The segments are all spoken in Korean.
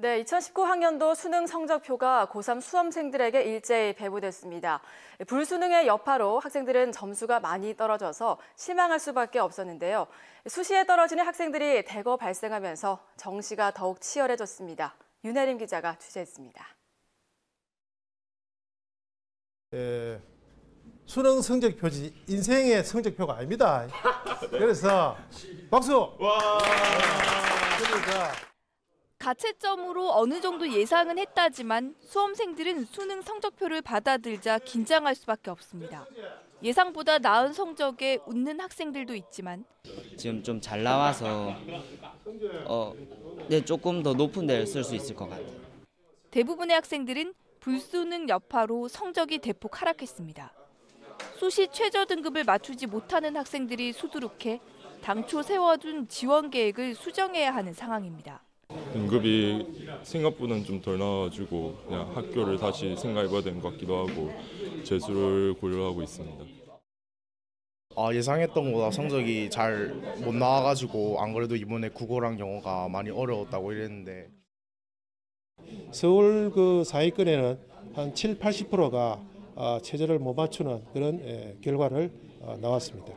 네, 2019학년도 수능 성적표가 고3 수험생들에게 일제히 배부됐습니다. 불수능의 여파로 학생들은 점수가 많이 떨어져서 실망할 수밖에 없었는데요. 수시에 떨어지는 학생들이 대거 발생하면서 정시가 더욱 치열해졌습니다. 윤혜림 기자가 취재했습니다. 에, 수능 성적표지 인생의 성적표가 아닙니다. 그래서 박수. 그러니까 가채점으로 어느 정도 예상은 했다지만 수험생들은 수능 성적표를 받아들자 긴장할 수밖에 없습니다. 예상보다 나은 성적에 웃는 학생들도 있지만 지금 좀 잘 나와서 어, 네, 조금 더 높은 데를 쓸 수 있을 것 같아요. 대부분의 학생들은 불수능 여파로 성적이 대폭 하락했습니다. 수시 최저 등급을 맞추지 못하는 학생들이 수두룩해 당초 세워둔 지원 계획을 수정해야 하는 상황입니다. 등급이 생각보다는 좀 덜 나와가지고 그냥 학교를 다시 생각해봐야 되는 것 같기도 하고 재수를 고려하고 있습니다. 아, 예상했던 것보다 성적이 잘 못 나와가지고 안 그래도 이번에 국어랑 영어가 많이 어려웠다고 이랬는데 서울 그 사회권에는 한 7, 80%가 체제를 못 맞추는 그런 에, 결과를 어, 나왔습니다.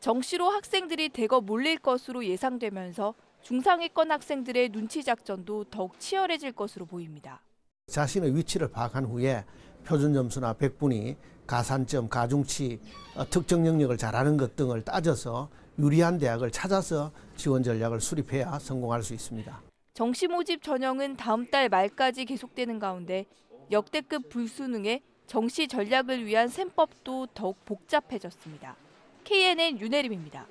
정시로 학생들이 대거 몰릴 것으로 예상되면서 중상위권 학생들의 눈치 작전도 더욱 치열해질 것으로 보입니다. 자신의 위치를 파악한 후에 표준 점수나 백분위, 가산점, 가중치, 어, 특정 영역을 잘하는 것 등을 따져서 유리한 대학을 찾아서 지원 전략을 수립해야 성공할 수 있습니다. 정시 모집 전형은 다음 달 말까지 계속되는 가운데 역대급 불수능에 정시 전략을 위한 셈법도 더욱 복잡해졌습니다. KNN 윤혜림입니다.